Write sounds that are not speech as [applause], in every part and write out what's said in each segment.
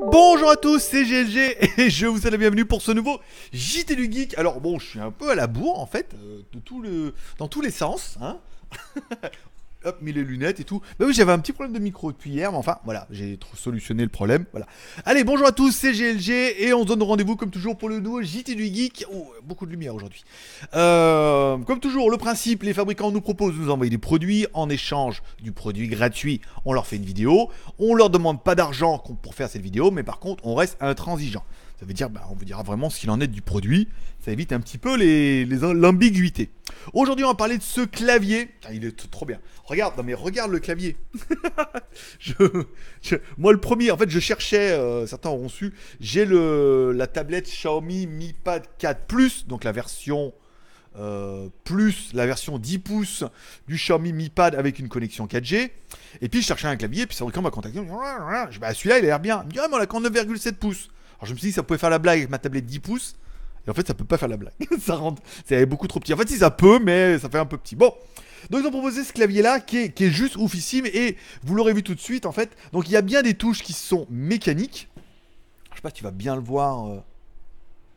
Bonjour à tous, c'est GLG et je vous souhaite la bienvenue pour ce nouveau JT du Geek. Alors bon, je suis un peu à la bourre en fait, euh, dans tous les sens. Hein Hop, mis les lunettes et tout. Bah oui, j'avais un petit problème de micro depuis hier, mais enfin, voilà, j'ai solutionné le problème. Voilà. Allez, bonjour à tous, c'est GLG et on se donne rendez-vous comme toujours pour le nouveau JT du Geek. Oh, beaucoup de lumière aujourd'hui. Euh, comme toujours, le principe, les fabricants nous proposent de nous envoyer des produits en échange du produit gratuit. On leur fait une vidéo, on leur demande pas d'argent pour faire cette vidéo, mais par contre, on reste intransigeant. Ça veut dire, bah, on vous dira vraiment ce qu'il en est du produit. Ça évite un petit peu l'ambiguïté. Aujourd'hui, on va parler de ce clavier. Ah, il est trop bien. Regarde, non mais regarde le clavier. [laughs] moi, le premier, en fait, je cherchais, euh, certains auront su, j'ai la tablette Xiaomi Mi Pad 4 Plus, donc la version euh, plus la version 10 pouces du Xiaomi Mi Pad avec une connexion 4G. Et puis je cherchais un clavier, puis c'est vrai qu'on m'a contacté. Je dis, bah, celui-là, il a l'air bien. Il me dit, ah, mais on a 9,7 pouces. Alors je me suis dit ça pouvait faire la blague avec ma tablette 10 pouces. Et en fait, ça peut pas faire la blague. [laughs] ça rentre. C'est beaucoup trop petit. En fait, si ça peut, mais ça fait un peu petit. Bon. Donc ils ont proposé ce clavier là qui est, juste oufissime et vous l'aurez vu tout de suite en fait. Donc il y a bien des touches qui sont mécaniques. Je sais pas si tu vas bien le voir.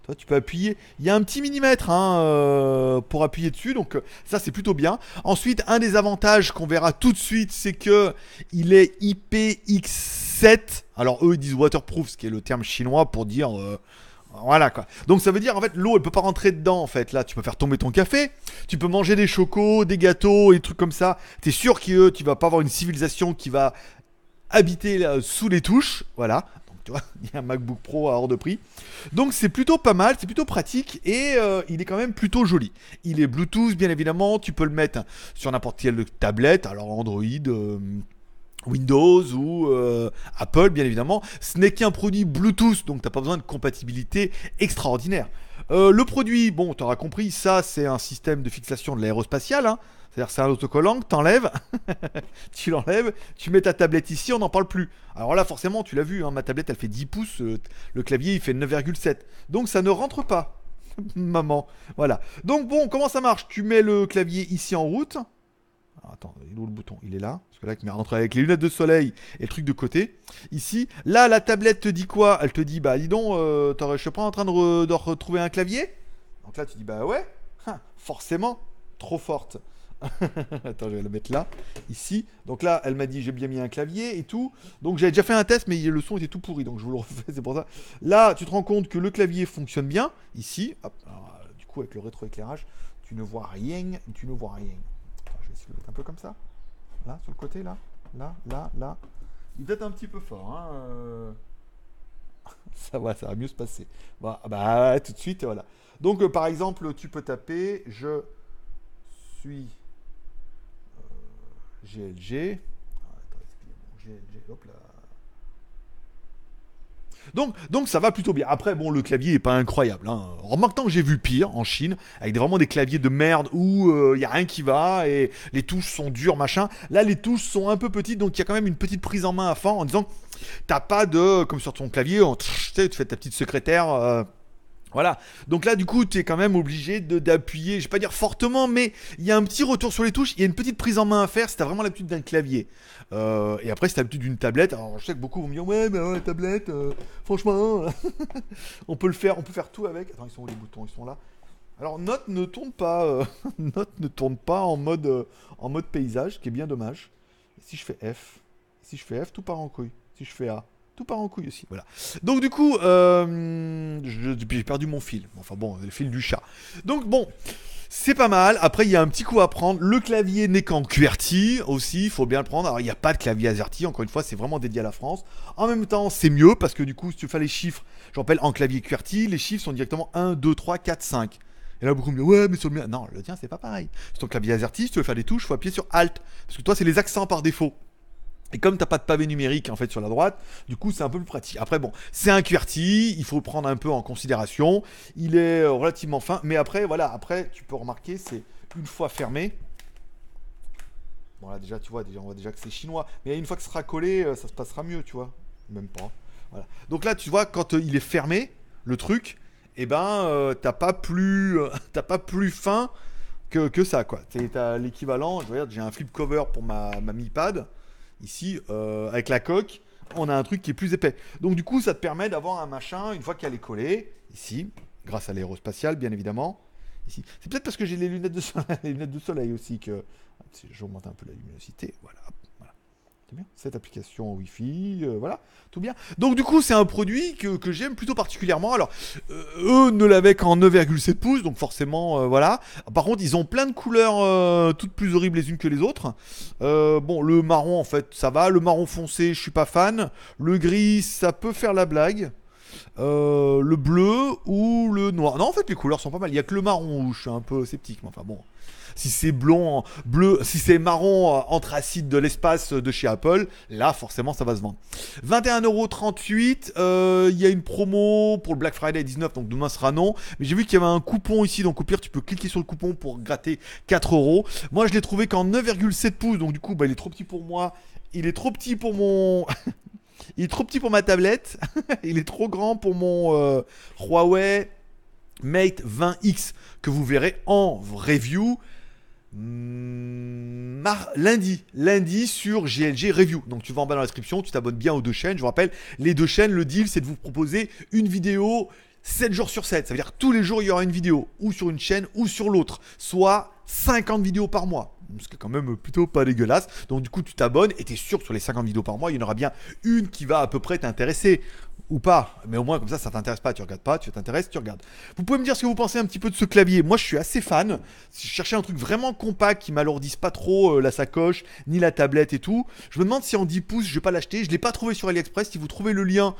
Euh. Toi tu peux appuyer. Il y a un petit millimètre hein, euh, pour appuyer dessus. Donc euh, ça c'est plutôt bien. Ensuite un des avantages qu'on verra tout de suite c'est que il est IPX7. Alors eux ils disent waterproof ce qui est le terme chinois pour dire... Voilà quoi. Donc ça veut dire en fait l'eau elle peut pas rentrer dedans en fait. Là tu peux faire tomber ton café, tu peux manger des chocos, des gâteaux et des trucs comme ça. T'es sûr que tu vas pas avoir une civilisation qui va habiter sous les touches. Voilà. Tu [laughs] il y a un MacBook Pro à hors de prix. Donc c'est plutôt pas mal, c'est plutôt pratique et euh, il est quand même plutôt joli. Il est Bluetooth bien évidemment, tu peux le mettre sur n'importe quelle tablette, alors Android, euh, Windows ou euh, Apple, bien évidemment. Ce n'est qu'un produit Bluetooth, donc t'as pas besoin de compatibilité extraordinaire. Euh, le produit, bon, tu auras compris, ça c'est un système de fixation de l'aérospatiale. Hein. C'est-à-dire c'est un autocollant que t'enlèves, [laughs] tu l'enlèves, tu mets ta tablette ici, on n'en parle plus. Alors là forcément tu l'as vu, hein, ma tablette elle fait 10 pouces, euh, le clavier il fait 9,7. Donc ça ne rentre pas, [laughs] maman. Voilà. Donc bon, comment ça marche? Tu mets le clavier ici en route, attends, il est où le bouton? Il est là. Parce que là, il rentré avec les lunettes de soleil et le truc de côté. Ici, là, la tablette te dit quoi? Elle te dit, bah dis donc, euh, je suis pas en train de, retrouver un clavier? Donc là, tu dis, bah ouais, hein, forcément, trop forte. [laughs] Attends, je vais la mettre là, ici. Donc là, elle m'a dit j'ai bien mis un clavier et tout. Donc j'avais déjà fait un test, mais le son était tout pourri, donc je vous le refais, [laughs] c'est pour ça. Là, tu te rends compte que le clavier fonctionne bien, ici. du coup, avec le rétroéclairage, tu ne vois rien, tu ne vois rien un peu comme ça. Là, sur le côté, là. Là, là, là. Il être un petit peu fort. Hein, euh. [laughs] ça va, ça va mieux se passer. Bah, bah tout de suite, voilà. Donc, euh, par exemple, tu peux taper je suis GLG. Ah, attends, GLG, hop là. Donc, ça va plutôt bien. Après, bon, le clavier est pas incroyable. Hein. Remarque que j'ai vu pire en Chine, avec vraiment des claviers de merde où il euh, y a rien qui va et les touches sont dures, machin. Là, les touches sont un peu petites, donc il y a quand même une petite prise en main à fond en disant t'as pas de, comme sur ton clavier, tu fais ta petite secrétaire. Euh, voilà. Donc là, du coup, tu es quand même obligé d'appuyer, je vais pas dire fortement, mais il y a un petit retour sur les touches. Il y a une petite prise en main à faire si t'as vraiment l'habitude d'un clavier. Euh, et après, si t'as l'habitude d'une tablette, alors je sais que beaucoup vont me dire, ouais, mais ouais, tablette, euh, franchement, [laughs] on peut le faire, on peut faire tout avec. Attends, ils sont où les boutons? Ils sont là. Alors, Note ne tourne pas, euh, [laughs] Note ne tourne pas en mode, en mode paysage, qui est bien dommage. si je fais F, si je fais F, tout part en couille. Si je fais A, tout part en couille aussi. Voilà. Donc du coup, euh, j'ai perdu mon fil. Enfin bon, le fil du chat. Donc bon. C'est pas mal. Après, il y a un petit coup à prendre. Le clavier n'est qu'en QWERTY aussi, il faut bien le prendre. Alors, il n'y a pas de clavier AZERTY, encore une fois, c'est vraiment dédié à la France. En même temps, c'est mieux parce que du coup, si tu fais les chiffres, je rappelle, en clavier QWERTY, les chiffres sont directement 1, 2, 3, 4, 5. Et là, beaucoup me disent, ouais, mais sur le mien. Non, le tien, c'est pas pareil. Sur ton clavier AZERTY, si tu veux faire des touches, il faut appuyer sur Alt. Parce que toi, c'est les accents par défaut. Et comme t'as pas de pavé numérique en fait sur la droite, du coup c'est un peu plus pratique. Après bon, c'est un QWERTY, il faut le prendre un peu en considération. Il est euh, relativement fin, mais après voilà, après tu peux remarquer c'est une fois fermé. Bon là déjà tu vois, déjà on voit déjà que c'est chinois, mais une fois que ce sera collé, euh, ça se passera mieux, tu vois. Même pas. Voilà. Donc là tu vois quand euh, il est fermé, le truc, et eh ben t'as pas plus, [laughs] t'as pas plus fin que, que ça quoi. T'as l'équivalent, j'ai un flip cover pour ma, ma Mi Pad ici, euh, avec la coque. on a un truc qui est plus épais. Donc du coup, ça te permet d'avoir un machin, une fois qu'elle est collée, ici, grâce à l'aérospatial, bien évidemment. Ici. C'est peut-être parce que j'ai les lunettes de [laughs] soleil, les lunettes de soleil aussi que j'augmente un peu la luminosité. Voilà. Cette application Wi-Fi, euh, voilà, tout bien. Donc du coup, c'est un produit que, j'aime plutôt particulièrement. Alors, euh, eux ne l'avaient qu'en 9,7 pouces, donc forcément, euh, voilà. Par contre, ils ont plein de couleurs toutes plus horribles les unes que les autres. bon, le marron, en fait, ça va. Le marron foncé, je suis pas fan. Le gris, ça peut faire la blague. Le bleu ou le noir. Non, en fait, les couleurs sont pas mal. Il y a que le marron où je suis un peu sceptique. Mais enfin, bon si c'est blond, bleu, si c'est marron euh, anthracite de l'espace de chez Apple, là forcément ça va se vendre. 21,38€, euh, il y a une promo pour le Black Friday 19, donc demain sera non. Mais j'ai vu qu'il y avait un coupon ici, donc au pire tu peux cliquer sur le coupon pour gratter 4 euros. Moi je l'ai trouvé qu'en 9,7 pouces, donc du coup bah, il est trop petit pour moi. Il est trop petit pour mon... [laughs] il est trop petit pour ma tablette. [laughs] il est trop grand pour mon euh, Huawei Mate 20X que vous verrez en review lundi, lundi sur GLG Review. Donc tu vas en bas dans la description, tu t'abonnes bien aux deux chaînes. Je vous rappelle, les deux chaînes, le deal c'est de vous proposer une vidéo 7 jours sur 7. Ça veut dire tous les jours il y aura une vidéo, ou sur une chaîne, ou sur l'autre. Soit 50 vidéos par mois. Ce qui est quand même plutôt pas dégueulasse. Donc du coup tu t'abonnes et tu es sûr que sur les 50 vidéos par mois, il y en aura bien une qui va à peu près t'intéresser ou pas, mais au moins comme ça, ça t'intéresse pas, tu regardes pas, tu t'intéresses, tu regardes. Vous pouvez me dire ce que vous pensez un petit peu de ce clavier. Moi, je suis assez fan. Si je cherchais un truc vraiment compact qui m'alourdisse pas trop euh, la sacoche, ni la tablette et tout, je me demande si en 10 pouces, je vais pas l'acheter. Je l'ai pas trouvé sur AliExpress. Si vous trouvez le lien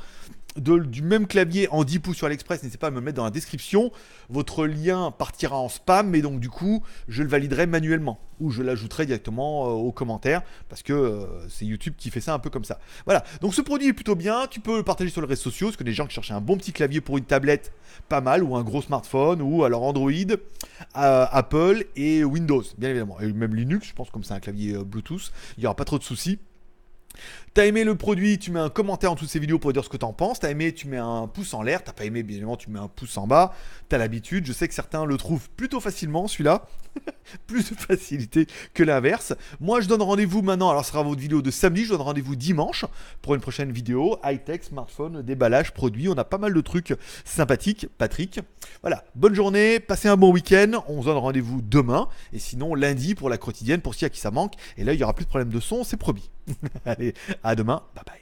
du même clavier en 10 pouces sur AliExpress, n'hésitez pas à me mettre dans la description. Votre lien partira en spam, mais donc du coup, je le validerai manuellement ou je l'ajouterai directement euh, aux commentaires parce que euh, c'est YouTube qui fait ça un peu comme ça. Voilà, donc ce produit est plutôt bien. Tu peux le partager sur les réseaux sociaux parce que des gens qui cherchaient un bon petit clavier pour une tablette, pas mal, ou un gros smartphone, ou alors Android, euh, Apple et Windows, bien évidemment. Et même Linux, je pense, comme c'est un clavier Bluetooth, il n'y aura pas trop de soucis. T'as aimé le produit, tu mets un commentaire en toutes ces vidéos pour dire ce que t'en penses. T'as aimé, tu mets un pouce en l'air. T'as pas aimé, bien évidemment, tu mets un pouce en bas. T'as l'habitude. Je sais que certains le trouvent plutôt facilement, celui-là. [laughs] Plus de facilité que l'inverse. Moi, je donne rendez-vous maintenant. Alors, ce sera votre vidéo de samedi. Je donne rendez-vous dimanche pour une prochaine vidéo. High-tech, smartphone, déballage, produits. On a pas mal de trucs sympathiques. Patrick. Voilà. Bonne journée. Passez un bon week-end. On se donne rendez-vous demain. Et sinon, lundi pour la quotidienne, pour s'il y a qui ça manque. Et là, il y aura plus de problème de son. C'est promis. [laughs] Allez, à demain. Bye bye.